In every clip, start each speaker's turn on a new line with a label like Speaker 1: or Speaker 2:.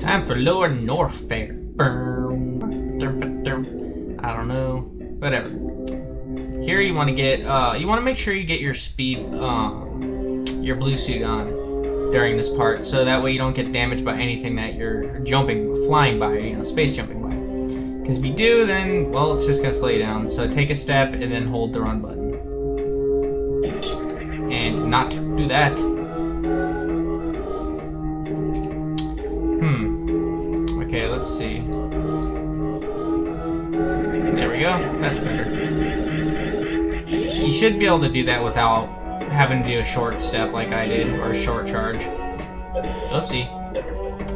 Speaker 1: Time for Lower Norfair. I don't know. Whatever. Here you want to get, uh, you want to make sure you get your speed, um, your blue suit on during this part, so that way you don't get damaged by anything that you're jumping, flying by, you know, space jumping by. Because if you do, then, well, it's just going to slow you down. So take a step and then hold the run button. And not do that. Go. That's better. You should be able to do that without having to do a short step like I did, or a short charge. Oopsie.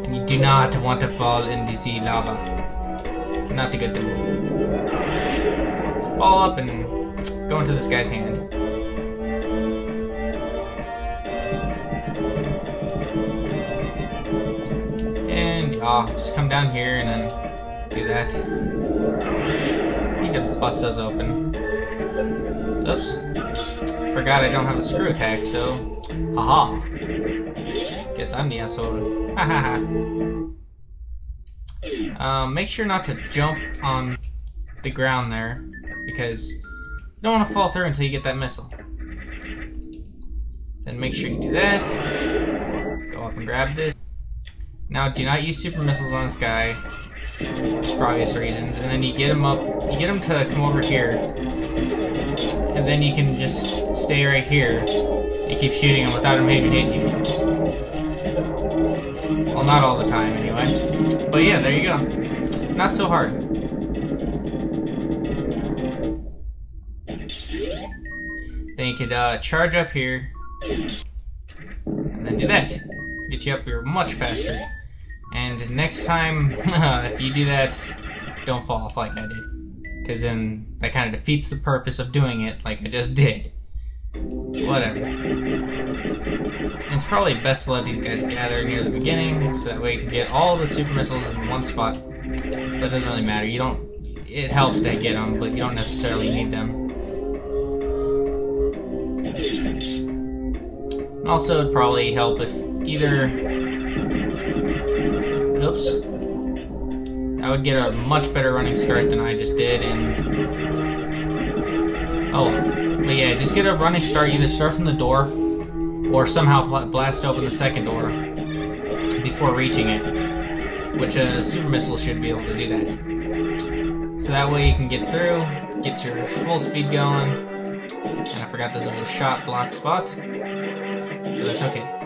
Speaker 1: And you do not want to fall in the sea lava. Not a good thing. Just fall up and go into this guy's hand. And yeah, just come down here and then do that. Need to bust those open. Oops. Forgot I don't have a screw attack, so haha. Guess I'm the asshole. Ha ha ha. Um, make sure not to jump on the ground there, because you don't want to fall through until you get that missile. Then make sure you do that. Go up and grab this. Now, do not use super missiles on this guy, for obvious reasons. And then you get him up, you get him to come over here, and then you can just stay right here. and keep shooting him without him even hitting you. Well, not all the time, anyway. But yeah, there you go. Not so hard. Then you could uh, charge up here, and then do that. Get you up here much faster. And next time, if you do that, don't fall off like I did. Because then that kind of defeats the purpose of doing it like I just did. Whatever. It's probably best to let these guys gather near the beginning, so that way you can get all the super missiles in one spot. But it doesn't really matter. You don't. It helps to get them, but you don't necessarily need them. Also, it'd probably help if either. Oops. I would get a much better running start than I just did, and. Oh, but yeah, just get a running start. Either start from the door, or somehow blast open the second door before reaching it. Which a super missile should be able to do that. So that way you can get through, get your full speed going. And I forgot this was a shot block spot. But that's okay.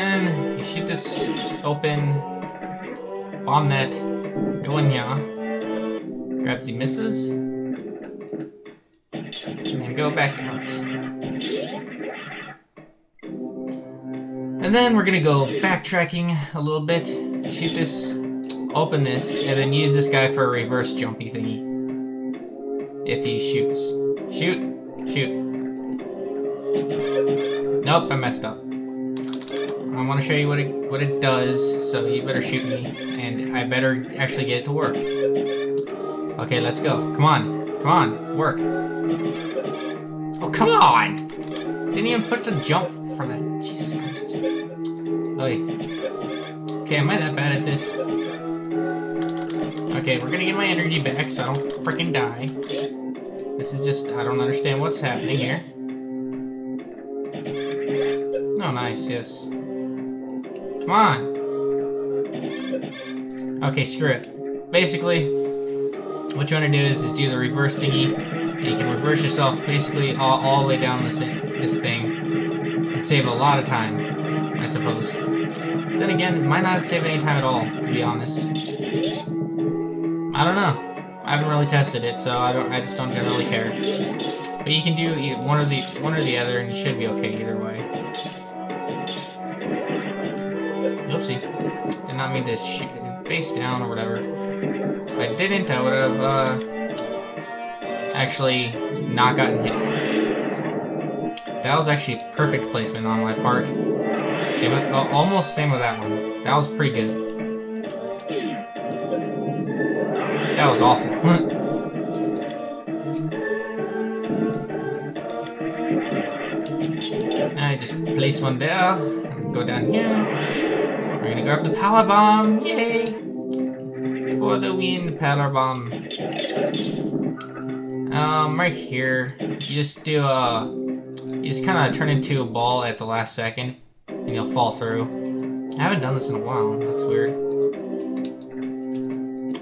Speaker 1: Then you shoot this open, bomb that, go in here, grab the misses, and then go back out. And then we're gonna go backtracking a little bit, shoot this, open this, and then use this guy for a reverse jumpy thingy. If he shoots. Shoot, shoot. Nope, I messed up. I want to show you what it what it does, so you better shoot me, and I better actually get it to work. Okay, let's go. Come on, come on, work. Oh, come on! Didn't even push the jump for that. Jesus Christ. Oy. Okay, am I that bad at this? Okay, we're gonna get my energy back so I don't freaking die. This is just, I don't understand what's happening here. Oh, nice, yes. Come on. Okay, screw it. Basically, what you want to do is, is do the reverse thingy, and you can reverse yourself basically all, all the way down this, this thing, and save a lot of time, I suppose. Then again, might not save any time at all, to be honest. I don't know. I haven't really tested it, so I don't. I just don't generally care. But you can do one or the one or the other, and you should be okay either way. Oopsie. Did not mean to shoot face down or whatever. If I didn't, I would have uh, actually not gotten hit. That was actually perfect placement on my part. Same with, uh, almost same with that one. That was pretty good. That was awful. I just place one there, and go down here. We're gonna grab the power bomb. Yay! For the win, power bomb. Um, right here, you just do a, you just kind of turn into a ball at the last second, and you'll fall through. I haven't done this in a while. That's weird.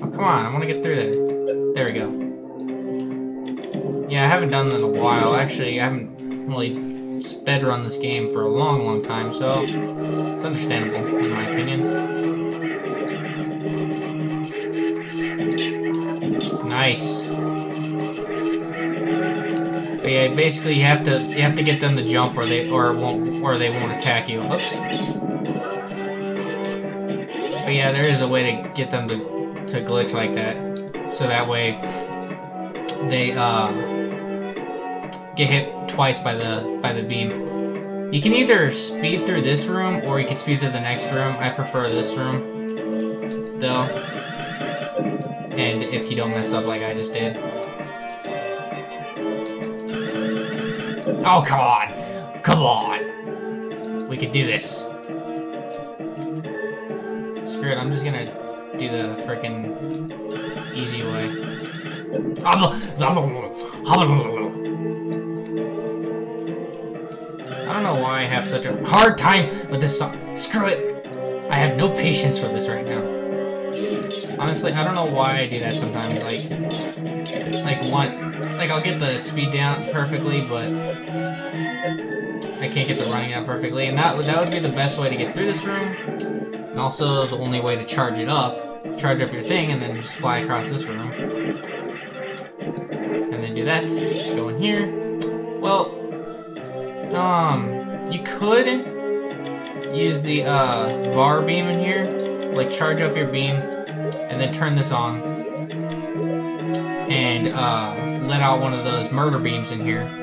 Speaker 1: Oh, come on! I want to get through there. There we go. Yeah, I haven't done that in a while. Actually, I haven't really sped run this game for a long, long time, so it's understandable, in my opinion. Nice. But yeah, basically you have to you have to get them to jump or they or won't or they won't attack you. Oops. But yeah, there is a way to get them to to glitch like that, so that way they uh get hit twice by the by the beam. You can either speed through this room or you can speed through the next room. I prefer this room, though. And if you don't mess up like I just did. Oh, come on! Come on! We could do this. Screw it, I'm just gonna do the freaking easy way. I don't know why I have such a hard time with this song. Screw it! I have no patience for this right now. Honestly, I don't know why I do that sometimes. Like, like one, like I'll get the speed down perfectly, but I can't get the running out perfectly, and that that would be the best way to get through this room, and also the only way to charge it up. Charge up your thing, and then just fly across this room, and then do that. Go in here. Well, um, you could use the uh, bar beam in here, like charge up your beam, and then turn this on, and uh, let out one of those murder beams in here